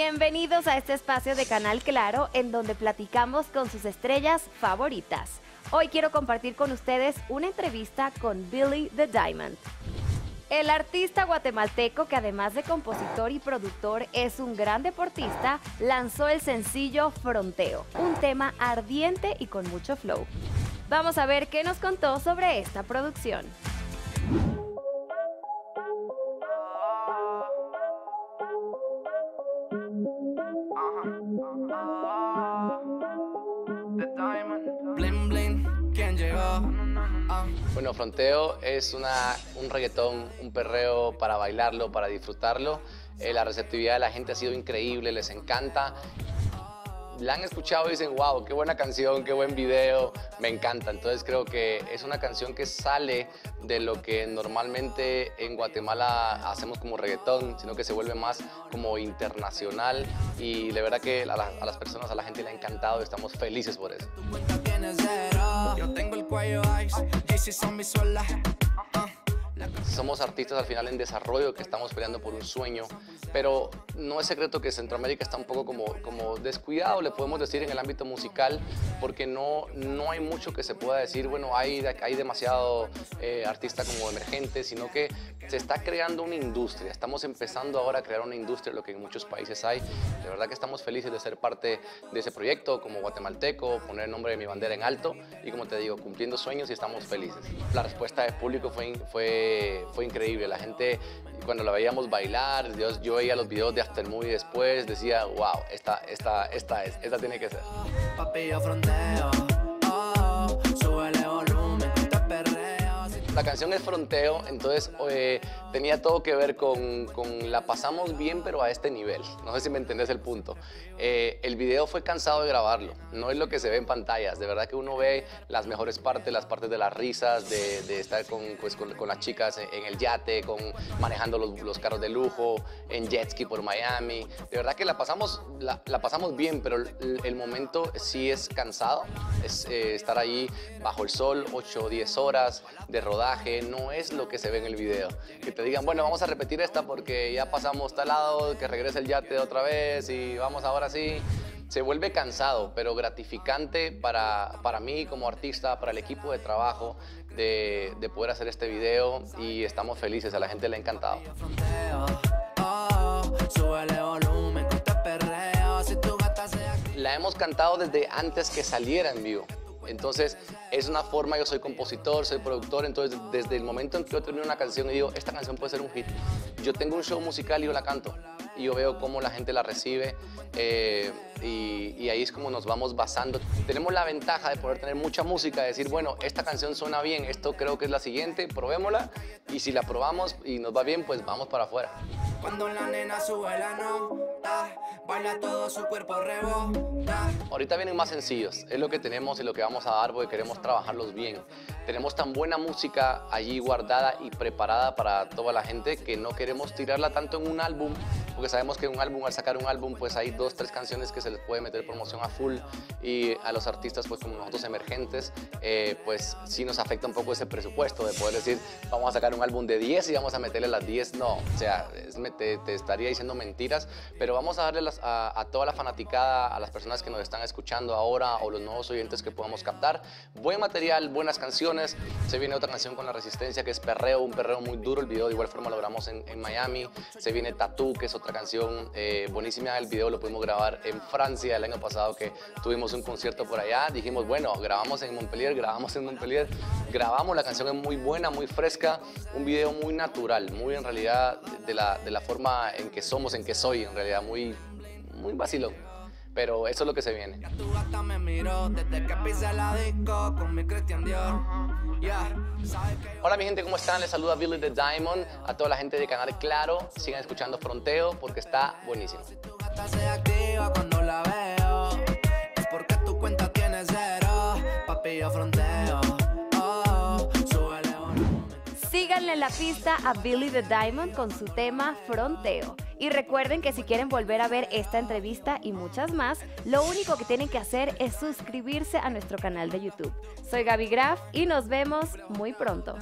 Bienvenidos a este espacio de Canal Claro en donde platicamos con sus estrellas favoritas. Hoy quiero compartir con ustedes una entrevista con Billy the Diamond. El artista guatemalteco, que además de compositor y productor es un gran deportista, lanzó el sencillo Fronteo, un tema ardiente y con mucho flow. Vamos a ver qué nos contó sobre esta producción. Bueno, Fronteo es una, un reggaetón, un perreo para bailarlo, para disfrutarlo. Eh, la receptividad de la gente ha sido increíble, les encanta la han escuchado y dicen, wow, qué buena canción, qué buen video, me encanta. Entonces creo que es una canción que sale de lo que normalmente en Guatemala hacemos como reggaetón, sino que se vuelve más como internacional y de verdad que a, a las personas, a la gente le ha encantado y estamos felices por eso. Yo tengo el cuello ice, son mis somos artistas al final en desarrollo que estamos peleando por un sueño, pero no es secreto que Centroamérica está un poco como, como descuidado, le podemos decir en el ámbito musical, porque no, no hay mucho que se pueda decir, bueno, hay, hay demasiado eh, artista como emergente, sino que se está creando una industria, estamos empezando ahora a crear una industria, lo que en muchos países hay. De verdad que estamos felices de ser parte de ese proyecto como guatemalteco, poner el nombre de mi bandera en alto y como te digo, cumpliendo sueños y estamos felices. La respuesta del público fue, fue fue increíble. La gente, cuando la veíamos bailar, yo, yo veía los videos de After Movie después, decía, wow, esta, esta, esta es, esta tiene que ser. La canción es fronteo, entonces eh, tenía todo que ver con, con, la pasamos bien, pero a este nivel. No sé si me entendés el punto. Eh, el video fue cansado de grabarlo, no es lo que se ve en pantallas. De verdad que uno ve las mejores partes, las partes de las risas, de, de estar con, pues, con, con, las chicas en, el yate, con, manejando los, los, carros de lujo, en jet ski por Miami. De verdad que la pasamos, la, la pasamos bien, pero el, el, momento sí es cansado. Es eh, estar ahí bajo el sol 8 o 10 horas de rodar no es lo que se ve en el video. Que te digan, bueno, vamos a repetir esta porque ya pasamos tal lado, que regrese el yate otra vez y vamos ahora sí. Se vuelve cansado, pero gratificante para, para mí como artista, para el equipo de trabajo, de, de poder hacer este video y estamos felices, a la gente le ha encantado. La hemos cantado desde antes que saliera en vivo. Entonces, es una forma, yo soy compositor, soy productor, entonces desde el momento en que yo termino una canción y digo, esta canción puede ser un hit, yo tengo un show musical y yo la canto y yo veo cómo la gente la recibe eh, y, ahí es como nos vamos basando. Tenemos la ventaja de poder tener mucha música, de decir, bueno, esta canción suena bien, esto creo que es la siguiente, probémosla y si la probamos y nos va bien, pues vamos para afuera. Cuando la nena sube la nota, baila todo su cuerpo rebota. Ahorita vienen más sencillos, es lo que tenemos y lo que vamos a dar porque queremos trabajarlos bien. Tenemos tan buena música allí guardada y preparada para toda la gente que no queremos tirarla tanto en un álbum porque sabemos que un álbum, al sacar un álbum, pues hay dos, tres canciones que se les puede meter promoción a full y a los artistas, pues como nosotros emergentes, eh, pues sí nos afecta un poco ese presupuesto de poder decir, vamos a sacar un álbum de 10 y vamos a meterle las 10, no, o sea, te, estaría diciendo mentiras, pero vamos a darle a, toda la fanaticada, a las personas que nos están escuchando ahora o los nuevos oyentes que podamos captar, buen material, buenas canciones, se viene otra canción con La Resistencia que es Perreo, un perreo muy duro, el video de igual forma lo grabamos en, en Miami, se viene Tatú, que es otra canción eh, buenísima. El video lo pudimos grabar en Francia el año pasado que tuvimos un concierto por allá. Dijimos, bueno, grabamos en Montpellier, grabamos en Montpellier, grabamos, la canción es muy buena, muy fresca, un video muy natural, muy en realidad de la, de la forma en que somos, en que soy, en realidad muy, muy vacilón pero eso es lo que se viene. Hola mi gente, ¿cómo están? Les saluda Billy the Diamond, a toda la gente de Canal Claro, sigan escuchando Fronteo porque está buenísimo. La la pista a Billy the Diamond con su tema Fronteo. Y recuerden que si quieren volver a ver esta entrevista y muchas más, lo único que tienen que hacer es suscribirse a nuestro canal de YouTube. Soy Gaby Graf y nos vemos muy pronto.